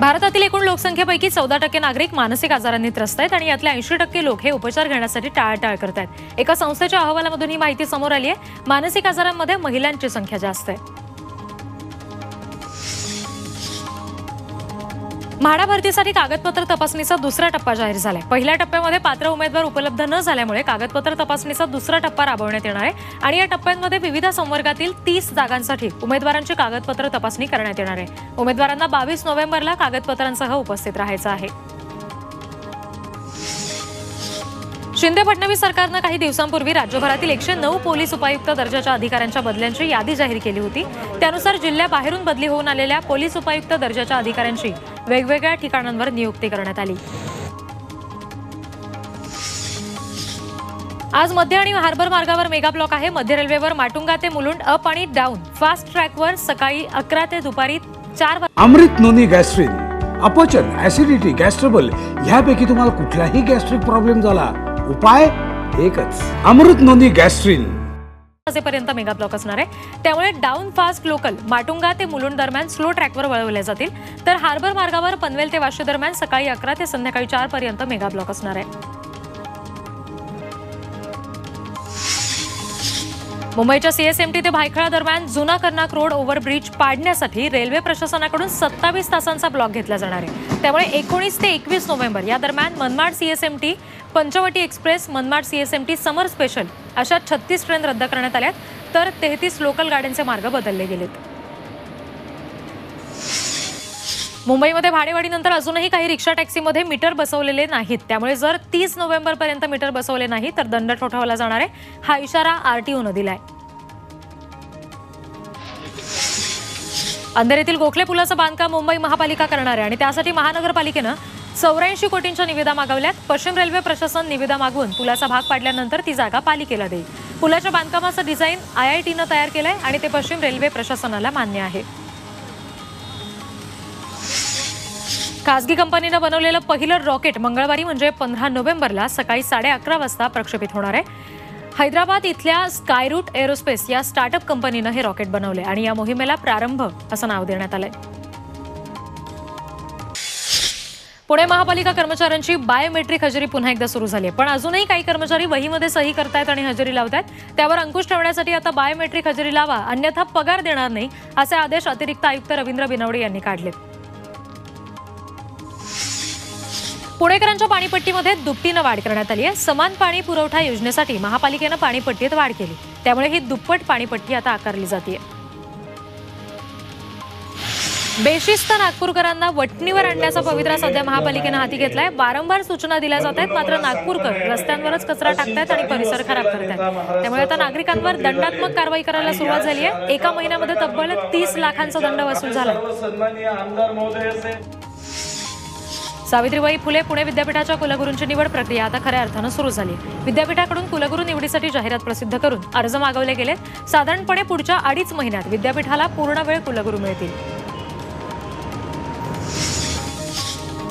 भारतातील एकूण लोकसंख्येपैकी चौदा टक्के नागरिक मानसिक आजारांनी त्रस्त आहेत आणि यातले ऐंशी टक्के लोक हे उपचार घेण्यासाठी टाळाटाळ करत आहेत. एका संस्थेच्या अहवालामधून ही माहिती समोर आली आहे. मानसिक आजारांमध्ये महिलांची संख्या जास्त आहे. म्हाडा भरतीसाठी कागदपत्र तपासणीचा दुसरा टप्पा जाहीर झालाय. पहिल्या टप्प्यामध्ये पात्र उमेदवार उपलब्ध न झाल्यामुळे कागदपत्र तपासणीचा दुसरा टप्पा राबवण्यात येणार आहे आणि या टप्प्यांमध्ये विविध संवर्गातील तीस जागांसाठी उमेदवारांची कागदपत्र तपासणी करण्यात येणार आहे. उमेदवारांना बावीस नोव्हेंबरला कागदपत्रांसह उपस्थित राहायचं आहे. शिंदे फडणवीस सरकारनं काही दिवसांपूर्वी राज्यभरातील एकशे नऊ पोलीस उपायुक्त दर्जाच्या अधिकाऱ्यांच्या बदल्यांची यादी जाहीर केली होती. त्यानुसार जिल्ह्याबाहेरून बदली होऊन आलेल्या पोलीस उपायुक्त दर्जाच्या अधिकाऱ्यांची वेगवेगळ्या ठिकाणांवर नियुक्ती करण्यात आली. आज मध्य आणि हार्बर मार्गावर मेगा ब्लॉक आहे. मध्य रेल्वेवर माटुंगा ते मुलुंड अप आणि डाऊन फास्ट ट्रॅकवर सकाळी अकरा ते दुपारी चार अमृत नोनी गॅस्ट्रिन अपचन ऍसिडिटी गॅस्ट्रबल ह्यापैकी तुम्हाला कुठलाही गॅस्ट्रिक प्रॉब्लेम झाला. उपाय एकच. अमृत नोनी गॅस्ट्रिन वाजेपर्यंत मेगा ब्लॉक असणार आहे. त्यामुळे डाऊन फास्ट लोकल माटुंगा ते मुलुंड दरम्यान स्लो ट्रॅकवर वळवले जातील. तर हार्बर मार्गावर पनवेल ते वाशी दरम्यान सकाळी अकरा ते संध्याकाळी चार पर्यंत मेगा ब्लॉक असणार आहे. मुंबईच्या सीएसएमटी ते भायखळा दरम्यान जुना कर्नाक रोड ओव्हरब्रिज पाडण्यासाठी रेल्वे प्रशासनाकडून सत्तावीस तासांचा ब्लॉक घेतला जाणार आहे. त्यामुळे एकोणीस ते एकवीस नोव्हेंबर या दरम्यान Manmad CSMT Panchavati express Manmad C S M T summer special अशा छत्तीस ट्रेन रद्द करण्यात आल्यात. तर तेहतीस लोकल गाड्यांचे मार्ग बदलले गेलेत. मुंबईमध्ये भाडेवाढीनंतर अजूनही काही रिक्षा टॅक्सीमध्ये मीटर बसवलेले नाहीत. त्यामुळे जर तीस नोव्हेंबरपर्यंत मीटर बसवले नाही तर दंड ठोठावला जाणार आहे. हा इशारा आरटीओनं दिलाय. अंधेरीतील गोखले पुलाचं बांधकाम मुंबई महापालिका करणार आहे आणि त्यासाठी महानगरपालिकेनं चौऱ्याऐंशी कोटींच्या निविदा मागवल्यात. पश्चिम रेल्वे प्रशासन निविदा मागवून पुलाचा भाग पाडल्यानंतर ती जागा पालिकेला देईल पुलाच्या बांधकामाचं डिझाईन आय आय टीनं तयार केलंय आणि ते पश्चिम रेल्वे प्रशासनाला मान्य आहे. खासगी कंपनीनं बनवलेलं पहिलं रॉकेट मंगळवारी म्हणजे पंधरा नोव्हेंबरला सकाळी साडे अकरा वाजता प्रक्षेपित होणार आहे. हैदराबाद इथल्या स्कायरूट एरोस्पेस या स्टार्टअप कंपनीनं हे रॉकेट बनवले आणि या मोहिमेला प्रारंभ असं नाव देण्यात आलंय. पुणे महापालिका कर्मचाऱ्यांची बायोमेट्रिक हजेरी पुन्हा एकदा सुरू झाली आहे. पण अजूनही काही कर्मचारी वहीमध्ये सही करतायत आणि हजेरी लावतायत. त्यावर अंकुश ठेवण्यासाठी आता बायोमेट्रिक हजेरी लावा अन्यथा पगार देणार नाही असे आदेश अतिरिक्त आयुक्त रवींद्र बिनवडे यांनी काढलेत. पुणेकरांच्या पाणीपट्टीमध्ये दुपटीनं वाढ करण्यात आली आहे. समान पाणी पुरवठा योजनेसाठी महापालिकेनं पाणीपट्टीत वाढ केली. त्यामुळे ही दुप्पट पाणीपट्टी आता आकारली जाते बेशिस्त नागपूरकरांना वटणीवर आणण्याचा पवित्रा सध्या महापालिकेनं हाती घेतलाय. वारंवार सूचना दिल्या जात आहेत मात्र नागपूरकर रस्त्यांवरच कचरा टाकतायत आणि परिसर खराब करतायत. त्यामुळे आता नागरिकांवर दंडात्मक कारवाई करायला सुरुवात झाली आहे. एका महिन्यामध्ये तब्बल तीस लाखांचा दंड वसूल झाला सावित्रीबाई फुले पुणे विद्यापीठाच्या कुलगुरूंची निवड प्रक्रिया आता खऱ्या अर्थानं सुरू झाली. विद्यापीठाकडून कुलगुरू निवडीसाठी जाहिरात प्रसिद्ध करून अर्ज मागवले गेले साधारणपणे पुढच्या अडीच महिन्यात विद्यापीठाला पूर्ण वेळ कुलगुरू मिळतील.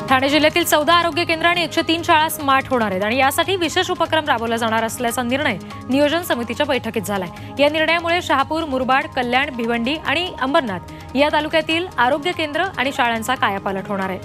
ठाणे जिल्ह्यातील चौदा आरोग्य केंद्र आणि एकशे तीन शाळा स्मार्ट होणार आहेत. आणि यासाठी विशेष उपक्रम राबवला जाणार असल्याचा निर्णय नियोजन समितीच्या बैठकीत झालाय. या निर्णयामुळे शहापूर मुरबाड कल्याण भिवंडी आणि अंबरनाथ या तालुक्यातील आरोग्य केंद्र आणि शाळांचा कायापालट होणार आहे.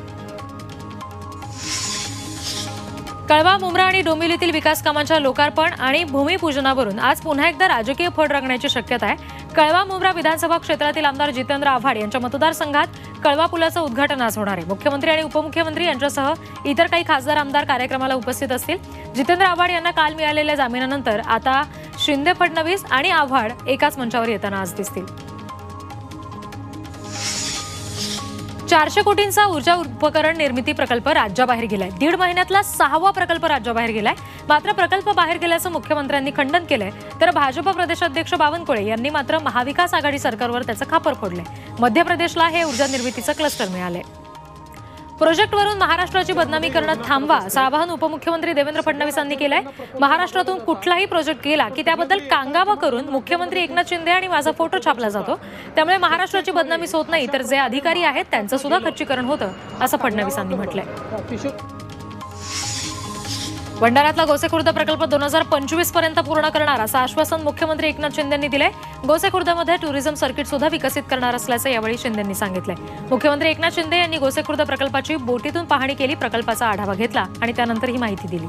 कळवा मुंब्रा आणि डोंबिवलीतील विकास कामांच्या लोकार्पण आणि भूमिपूजनावरून आज पुन्हा एकदा राजकीय फड रंगण्याची शक्यता आहे. कळवा मुंब्रा विधानसभा क्षेत्रातील आमदार जितेंद्र आव्हाड यांच्या मतदारसंघात कळवा पुलाचं उद्घाटन आज होणार आहे. मुख्यमंत्री आणि उपमुख्यमंत्री यांच्यासह इतर काही खासदार आमदार कार्यक्रमाला उपस्थित असतील. जितेंद्र आव्हाड यांना काल मिळालेल्या जामिनानंतर आता शिंदे फडणवीस आणि आव्हाड एकाच मंचावर येताना आज दिसतील. चारशे कोटींचा ऊर्जा उपकरण निर्मिती प्रकल्प राज्याबाहेर गेलाय. दीड महिन्यातला सहावा प्रकल्प राज्याबाहेर गेलाय. मात्र प्रकल्प बाहेर गेल्याचं मुख्यमंत्र्यांनी खंडन केलंय. तर भाजप प्रदेशाध्यक्ष बावनकुळे यांनी मात्र महाविकास आघाडी सरकारवर त्याचं खापर फोडलंय. मध्य प्रदेशला हे ऊर्जा निर्मितीचं क्लस्टर मिळालंय. प्रोजेक्टवरून महाराष्ट्राची बदनामी करणं थांबवा असं आवाहन उपमुख्यमंत्री देवेंद्र फडणवीसांनी केलंय. महाराष्ट्रातून कुठलाही प्रोजेक्ट गेला की त्याबद्दल कांगावा करून मुख्यमंत्री एकनाथ शिंदे आणि माझा फोटो छापला जातो. त्यामुळे महाराष्ट्राची बदनामीच होत नाही तर जे अधिकारी आहेत त्यांचं सुद्धा खच्चीकरण होतं असं फडणवीसांनी म्हटलंय. भंडाऱ्यातला गोसेखुर्द प्रकल्प दोन हजार पंचवीसपर्यंत पूर्ण करणार असं आश्वासन मुख्यमंत्री एकनाथ शिंदेंनी दिले गोसेखुर्दमध्ये टुरिझम सर्किट सुद्धा विकसित करणार असल्याचं यावेळी शिंदेंनी सांगितलं मुख्यमंत्री एकनाथ शिंदे यांनी गोसेखुर्द प्रकल्पाची बोटीतून पाहणी केली प्रकल्पाचा आढावा घेतला आणि त्यानंतर ही माहिती दिली.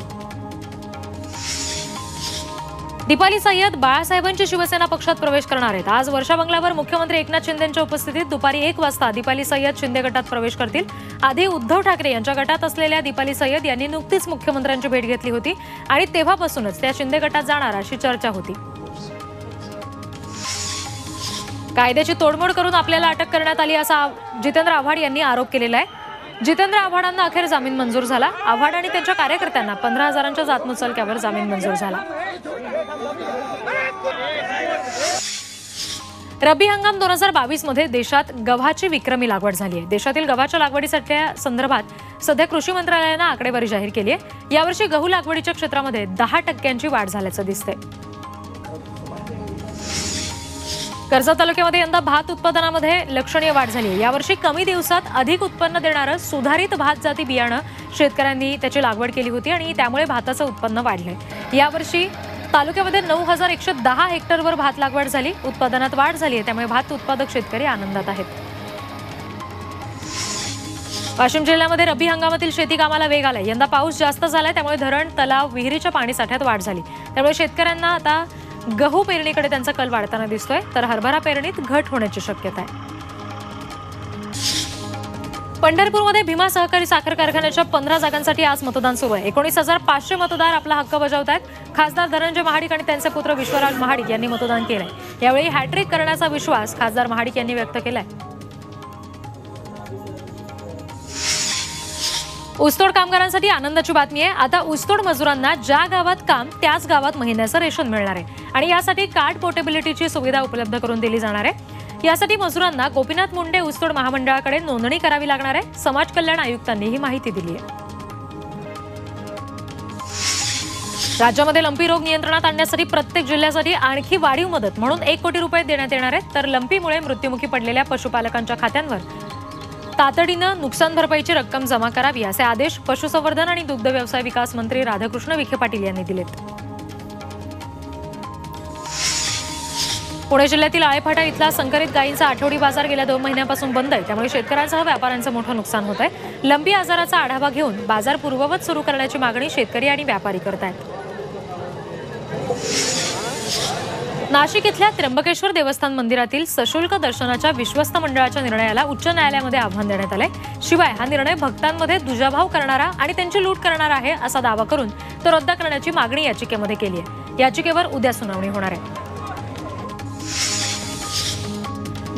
दीपाली सय्यद बाळासाहेबांची शिवसेना पक्षात प्रवेश करणार आहेत. आज वर्षा बंगल्यावर मुख्यमंत्री एकनाथ शिंदेच्या उपस्थितीत दुपारी एक वाजता दीपाली सय्यद शिंदे गटात प्रवेश करतील. आधी उद्धव ठाकरे यांच्या गटात असलेल्या दीपाली सय्यद यांनी नुकतीच मुख्यमंत्र्यांची भेट घेतली होती आणि तेव्हापासूनच त्या शिंदे गटात जाणार अशी चर्चा होती. कायद्याची तोडमोड करून आपल्याला अटक करण्यात आली असा जितेंद्र आव्हाड यांनी आरोप केलेला आहे. जितेंद्र आव्हाडांना अखेर जामीन मंजूर झाला. आव्हाड आणि त्यांच्या कार्यकर्त्यांना पंधरा हजारांच्या जातमुचलक्यावर जामीन मंजूर झाला. रब्बी हंगाम दोन हजार बावीसमध्ये देशात गव्हाची विक्रमी लागवड झाली आहे. देशातील गव्हाच्या लागवडीसाठीच्या संदर्भात सध्या कृषी मंत्रालयानं आकडेवारी जाहीर केली आहे. यावर्षी गहू लागवडीच्या क्षेत्रामध्ये दहा टक्क्यांची वाढ झाल्याचं दिसतंय. कर्जत तालुक्यामध्ये यंदा भात उत्पादनामध्ये लक्षणीय वाढ झाली आहे. यावर्षी कमी दिवसात अधिक उत्पन्न देणारं सुधारित भात जाती बियाणं शेतकऱ्यांनी त्याची लागवड केली होती आणि त्यामुळे भाताचं उत्पन्न वाढलंय. यावर्षी तालुक्यामध्ये नऊ हजार एकशे दहा हेक्टरवर भात लागवड झाली. उत्पादनात वाढ झाली आहे त्यामुळे भात उत्पादक शेतकरी आनंदात आहेत. वाशिम जिल्ह्यामध्ये रब्बी हंगामातील शेती कामाला वेग आलाय. यंदा पाऊस जास्त झालाय त्यामुळे धरण तलाव विहिरीच्या पाणीसाठ्यात वाढ झाली. त्यामुळे शेतकऱ्यांना आता गहू पेरणीकडे त्यांचा कल वाढताना दिसतोय तर हरभरा पेरणीत घट होण्याची शक्यता आहे. पंढरपूरमध्ये भीमा सहकारी साखर कारखान्याच्या पंधरा जागांसाठी आज मतदान सुरू आहे. एकोणीस हजार पाचशे मतदार आपला हक्क बजावत आहेत. खासदार धनंजय महाडिक आणि त्यांचे पुत्र विश्वराज महाडिक यांनी मतदान केलंय. यावेळी हॅट्रिक करण्याचा विश्वास खासदार महाडिक यांनी व्यक्त केलाय. ऊसतोड कामगारांसाठी आनंदाची बातमी आहे. आता ऊसतोड मजुरांना ज्या गावात काम त्याच गावात महिन्याचं रेशन मिळणार आहे. आणि यासाठी कार्ड पोर्टेबिलिटीची सुविधा उपलब्ध करून दिली जाणार आहे. यासाठी मजुरांना गोपीनाथ मुंडे ऊसतोड महामंडळाकडे नोंदणी करावी लागणार आहे. समाज कल्याण आयुक्तांनी ही माहिती दिली आहे. राज्यामध्ये लंपी रोग नियंत्रणात आणण्यासाठी प्रत्येक जिल्ह्यासाठी आणखी वाढीव मदत म्हणून एक कोटी रुपये देण्यात येणार आहेत. तर लंपीमुळे मृत्युमुखी पडलेल्या पशुपालकांच्या खात्यांवर तातडीनं नुकसान भरपाईची रक्कम जमा करावी असे आदेश पशुसंवर्धन आणि दुग्ध व्यवसाय विकास मंत्री राधाकृष्ण विखे पाटील यांनी दिलेत. पुणे जिल्ह्यातील आळेफाटा इथला संकरित गायींचा आठवडी बाजार गेल्या दोन महिन्यापासून बंद आहे. त्यामुळे शेतकऱ्यांसह व्यापाऱ्यांचं मोठं नुकसान होत आहे. लंबी आजाराचा आढावा घेऊन बाजार पूर्ववत सुरू करण्याची मागणी शेतकरी आणि व्यापारी करत आहेत. नाशिक इथल्या त्र्यंबकेश्वर देवस्थान मंदिरातील सशुल्क दर्शनाच्या विश्वस्त मंडळाच्या निर्णयाला उच्च न्यायालयामध्ये आव्हान देण्यात आलंय. शिवाय हा निर्णय भक्तांमध्ये दुजाभाव करणारा आणि त्यांची लूट करणारा आहे असा दावा करून तो रद्द करण्याची मागणी याचिकेमध्ये केली आहे. याचिकेवर उद्या सुनावणी होणार आहे.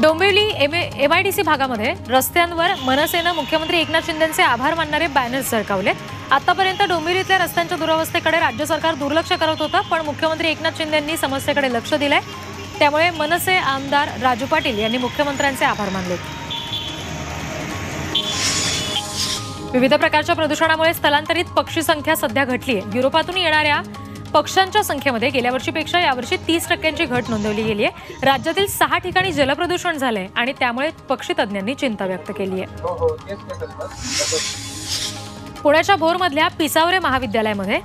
Dombivli M I D C भागामध्ये रस्त्यांवर मनसेनं मुख्यमंत्री एकनाथ शिंदेचे आभार मानणारे बॅनर्स झळकावले. आतापर्यंत डोंबिवलीतल्या रस्त्यांच्या दुरवस्थेकडे राज्य सरकार दुर्लक्ष करत होतं पण मुख्यमंत्री एकनाथ शिंदेंनी समस्येकडे लक्ष दिलंय. त्यामुळे मनसे आमदार राजू पाटील यांनी मुख्यमंत्र्यांचे आभार मानले. विविध प्रकारच्या प्रदूषणामुळे स्थलांतरित पक्षी संख्या सध्या घटली आहे युरोपातून येणाऱ्या पक्ष्यांच्या संख्येमध्ये गेल्या वर्षीपेक्षा यावर्षी तीस टक्क्यांची घट नोंदवली गेली आहे. राज्यातील सहा ठिकाणी जलप्रदूषण झालंय आणि त्यामुळे पक्षी तज्ज्ञांनी चिंता व्यक्त केली आहे. पुण्याच्या भोरमधल्या पिसावरे महाविद्यालयामध्ये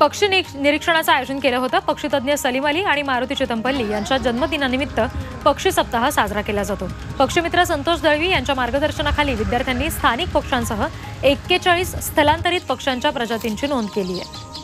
पक्षी निरीक्ष- निरीक्षणाचं आयोजन केलं होतं. पक्षीतज्ञ सलीम अली आणि मारुती चितंपल्ली यांच्या जन्मदिनानिमित्त पक्षी सप्ताह साजरा केला जातो. पक्षीमित्र संतोष दळवी यांच्या मार्गदर्शनाखाली विद्यार्थ्यांनी स्थानिक पक्ष्यांसह एक्केचाळीस स्थलांतरित पक्ष्यांच्या प्रजातींची नोंद केली आहे.